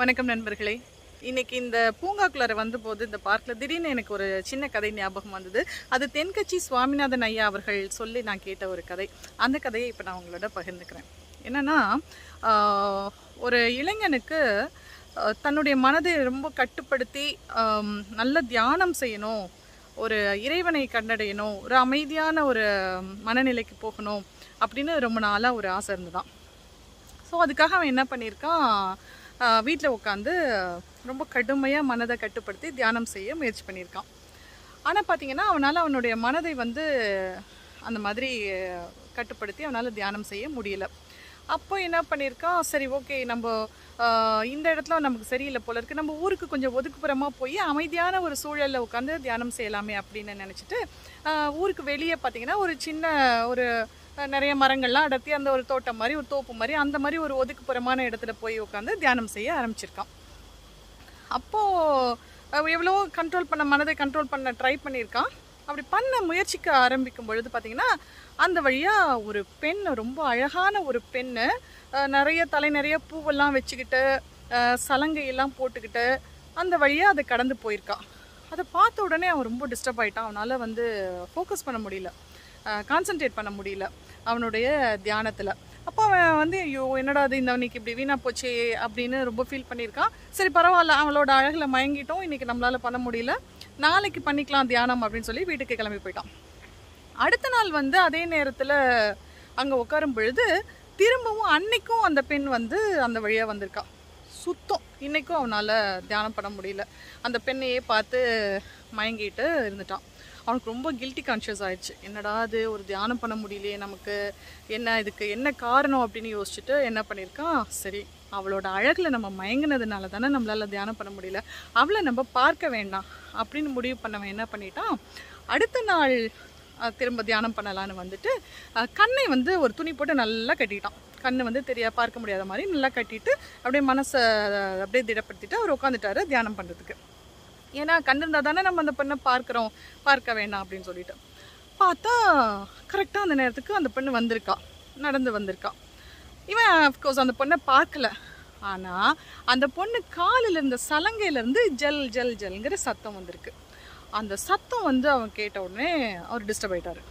வணக்கம் நண்பர்களே. இன்னைக்கு இந்த பூங்காக்குள்ளார வந்தபோது இந்த பார்க்கில் திடீர்னு எனக்கு ஒரு சின்ன கதை ஞாபகம் வந்தது. அது தென்கட்சி சுவாமிநாதன் ஐயா அவர்கள் சொல்லி நான் கேட்ட ஒரு கதை. அந்த கதையை இப்போ நான் உங்களோட பகிர்ந்துக்கிறேன். என்னன்னா ஒரு இளைஞனுக்கு தன்னுடைய மனதை ரொம்ப கட்டுப்படுத்தி நல்ல தியானம் செய்யணும் ஒரு இறைவனை கண்டடையணும் ஒரு அமைதியான ஒரு மனநிலைக்கு போகணும் அப்படின்னு ரொம்ப நாளாக ஒரு ஆசை இருந்துதான் ஸோ அதுக்காக அவன் என்ன பண்ணியிருக்கான்? வீட்டில் உட்காந்து ரொம்ப கடுமையாக மனதை கட்டுப்படுத்தி தியானம் செய்ய முயற்சி பண்ணியிருக்கான். ஆனால் பார்த்தீங்கன்னா அவனால் அவனுடைய மனதை வந்து அந்த மாதிரி கட்டுப்படுத்தி அவனால் தியானம் செய்ய முடியல. அப்போ என்ன பண்ணியிருக்கான்? சரி ஓகே நம்ம இந்த இடத்துல நமக்கு சரியில்லை போல இருக்குது நம்ம ஊருக்கு கொஞ்சம் ஒதுக்குப்புறமாக போய் அமைதியான ஒரு சூழலில் உட்காந்து தியானம் செய்யலாமே அப்படின்னு நினச்சிட்டு ஊருக்கு வெளியே பார்த்தீங்கன்னா ஒரு சின்ன ஒரு நிறைய மரங்கள்லாம் அடர்த்தி அந்த ஒரு தோட்டம் மாதிரி ஒரு தோப்பு மாதிரி அந்த மாதிரி ஒரு ஒதுக்குப்புறமான இடத்துல போய் உட்காந்து தியானம் செய்ய ஆரம்பிச்சிருக்கான். அப்போது எவ்வளோ கண்ட்ரோல் பண்ண மனதை கண்ட்ரோல் பண்ண ட்ரை பண்ணியிருக்கான். அப்படி பண்ண முயற்சிக்க ஆரம்பிக்கும் பொழுது பார்த்திங்கன்னா அந்த வழியாக ஒரு பெண் ரொம்ப அழகான ஒரு பெண் நிறைய தலை நிறைய பூவெல்லாம் வச்சுக்கிட்டு சலங்கையெல்லாம் போட்டுக்கிட்டு அந்த வழியாக அதை கடந்து போயிருக்கான். அதை பார்த்த உடனே அவன் ரொம்ப டிஸ்டர்ப் ஆயிட்டான். அவனால் வந்து ஃபோக்கஸ் பண்ண முடியல. கான்சென்ட்ரேட் பண்ண முடியல. அவனுடைய தியானத்தில். அப்போ அவன் வந்து ஐயோ என்னடா அது இந்த அவனுக்கு இப்படி வீணா போச்சே அப்படின்னு ரொம்ப ஃபீல் பண்ணியிருக்கான். சரி பரவாயில்ல அவளோட அழகில் மயங்கிட்டோம். இன்னைக்கு நம்மளால் பண்ண முடியல. நாளைக்கு பண்ணிக்கலாம் தியானம் அப்படின்னு சொல்லி வீட்டுக்கு கிளம்பி போயிட்டான். அடுத்த நாள் வந்து அதே நேரத்தில் அங்கே உட்காரும் பொழுது திரும்பவும் அன்னைக்கும் அந்த பெண் வந்து அந்த வழியாக வந்திருக்கா. சுத்தம். இன்றைக்கும் அவனால் தியானம் பண்ண முடியல. அந்த பெண்ணையே பார்த்து மயங்கிட்டு இருந்துட்டான். அவனுக்கு ரொம்ப கில்ட்டி கான்ஷியஸ் ஆயிடுச்சு. என்னடா அது ஒரு தியானம் பண்ண முடியலையே நமக்கு என்ன இதுக்கு என்ன காரணம் அப்படின்னு யோசிச்சுட்டு என்ன பண்ணியிருக்கான்? சரி அவளோட அழகில் நம்ம மயங்கினதுனால தானே நம்மளால் தியானம் பண்ண முடியல. அவளை நம்ம பார்க்க வேண்டாம் அப்படின்னு முடிவு பண்ணவன் என்ன பண்ணிட்டான்? அடுத்த நாள் திரும்ப தியானம் பண்ணலான்னு வந்துட்டு கண்ணை வந்து ஒரு துணி போட்டு நல்லா கட்டிட்டான். கண்ணு வந்து தெரியா பார்க்க முடியாத மாதிரி நல்லா கட்டிட்டு அப்படியே மனசை அப்படியே திடப்படுத்திட்டு அவர் உட்காந்துட்டாரு தியானம் பண்ணுறதுக்கு ஏன்னா கண் இருந்தால் தானே நம்ம அந்த பெண்ணை பார்க்குறோம் பார்க்க வேண்டாம் அப்படின்னு சொல்லிட்டு. பார்த்தா கரெக்டாக அந்த நேரத்துக்கு அந்த பெண்ணு வந்திருக்கா நடந்து வந்திருக்கா. இவன் அஃப்கோர்ஸ் அந்த பொண்ணை பார்க்கல. ஆனால் அந்த பொண்ணு காலில் இருந்த சலங்கையிலேருந்து ஜல் ஜல் ஜல்ங்கிற சத்தம் வந்திருக்கு. அந்த சத்தம் வந்து அவன் கேட்ட உடனே அவர் டிஸ்டர்ப் ஆகிட்டார்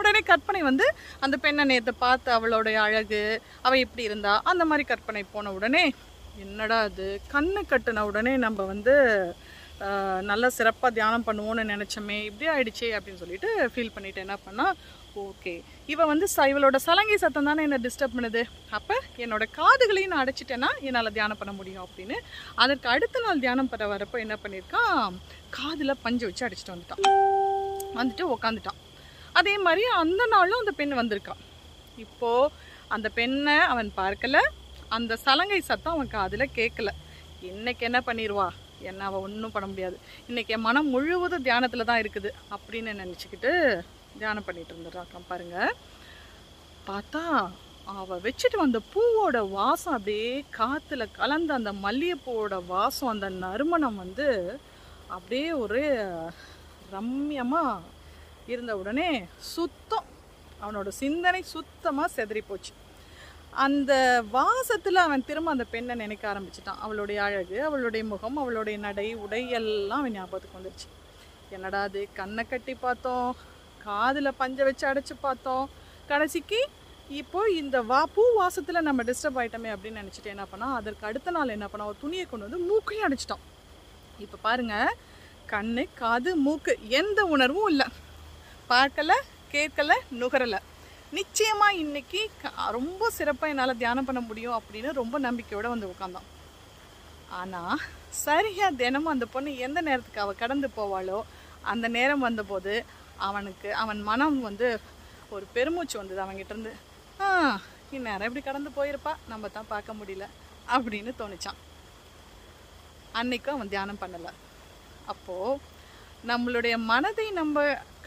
உடனே கற்பனை வந்து அந்த பெண்ணை நேற்று பார்த்து அவளுடைய அழகு அவள் எப்படி இருந்தா அந்த மாதிரி கற்பனை போன உடனே என்னடா அது கண்ணு கட்டின உடனே நம்ம வந்து நல்லா சிறப்பாக தியானம் பண்ணுவோம்னு நினச்சோமே இப்படி ஆயிடுச்சே அப்படின்னு சொல்லிட்டு ஃபீல் பண்ணிவிட்டு என்ன பண்ணால் ஓகே இவன் வந்து ச இவளோட சலங்கை சத்தம் தானே என்னை டிஸ்டர்ப் பண்ணுது. அப்போ என்னோட காதுகளையும் நான் அடைச்சிட்டேன்னா என்னால் தியானம் பண்ண முடியும் அப்படின்னு. அதற்கு அடுத்த நாள் தியானம் பண்ண வரப்போ என்ன பண்ணியிருக்கான் காதில் பஞ்சு வச்சு அடிச்சிட்டு வந்துட்டான் வந்துட்டு உக்காந்துட்டான் அதே மாதிரி அந்த நாளும் அந்த பெண் வந்திருக்கான் இப்போது அந்த பெண்ணை அவன் பார்க்கல அந்த சலங்கை சத்தம் அவன் காதில் கேட்கல இன்னைக்கு என்ன பண்ணிடுவா என்ன அவள் ஒன்றும் பண்ண முடியாது. இன்றைக்கி என் மனம் முழுவதும் தியானத்தில் தான் இருக்குது அப்படின்னு நினச்சிக்கிட்டு தியானம் பண்ணிட்டு இருந்துடுறான் பாருங்கள் பார்த்தா அவள் வச்சுட்டு வந்த பூவோட வாசம் அப்படியே காற்றுல கலந்த அந்த மல்லிகைப்பூவோட வாசம் அந்த நறுமணம் வந்து அப்படியே ஒரு ரம்யமாக இருந்த உடனே சுத்தம். அவனோட சிந்தனை சுத்தமாக செதறி போச்சு அந்த வாசத்தில் அவன் திரும்ப அந்த பெண்ணை நினைக்க ஆரம்பிச்சிட்டான். அவளுடைய அழகு அவளுடைய முகம் அவளுடைய நடை உடை எல்லாம் அவன் ஞாபகத்துக்கு வந்துருச்சு. என்னடா அது? கண்ணை கட்டி பார்த்தோம் காதில் பஞ்ச வச்சு அடைச்சி பார்த்தோம். கடைசிக்கு இப்போ இந்த வா பூ வாசத்தில் நம்ம டிஸ்டர்ப் ஆகிட்டோமே அப்படின்னு நினச்சிட்டு என்ன பண்ணால் அதற்கு அடுத்த நாள் என்ன பண்ணால் ஒரு துணியை கொண்டு வந்து மூக்கையும் அடிச்சிட்டான். இப்போ பாருங்க கண்ணு காது மூக்கு எந்த உணர்வும் இல்லை. பார்க்கலை கேட்கல நுகரலை. நிச்சயமா இன்னைக்கு க- ரொம்ப சிறப்பாக என்னால் தியானம் பண்ண முடியும் அப்படின்னு ரொம்ப நம்பிக்கையோட வந்து உட்காந்தான் ஆனால் சரியா தினமும் அந்த பொண்ணு எந்த நேரத்துக்கு அவள் கடந்து போவாளோ அந்த நேரம் வந்தபோது அவனுக்கு அவன் மனம் வந்து ஒரு பெருமூச்சு வந்தது அவன்கிட்ட இருந்து. ஆ இந்நேரம் இப்படி கடந்து போயிருப்பா நம்ம தான் பார்க்க முடியல அப்படின்னு தோணுச்சான். அன்னைக்கும் அவன் தியானம் பண்ணலை. அப்போது நம்மளுடைய மனதை நம்ம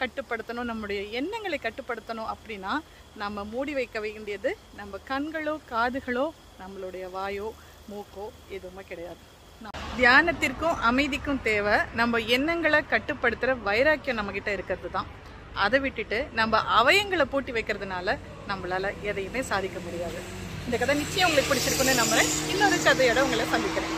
கட்டுப்படுத்தணும் நம்மளுடைய எண்ணங்களை கட்டுப்படுத்தணும் அப்படின்னா நம்ம மூடி வைக்க வேண்டியது நம்ம கண்களோ காதுகளோ நம்மளுடைய வாயோ மூக்கோ எதுவுமே கிடையாது. நம் தியானத்திற்கும் அமைதிக்கும் தேவை. நம்ம எண்ணங்களை கட்டுப்படுத்துகிற வைராக்கியம் நம்மக்கிட்ட இருக்கிறது தான். அதை விட்டுட்டு நம்ம அவயங்களை பூட்டி வைக்கிறதுனால நம்மளால் எதையுமே சாதிக்க முடியாது. இந்த கதை நிச்சயம் உங்களுக்கு பிடிச்சிருக்குன்னு நம்புகிறேன் இன்னொரு கதையோட உங்களை சந்திக்கிறேன்.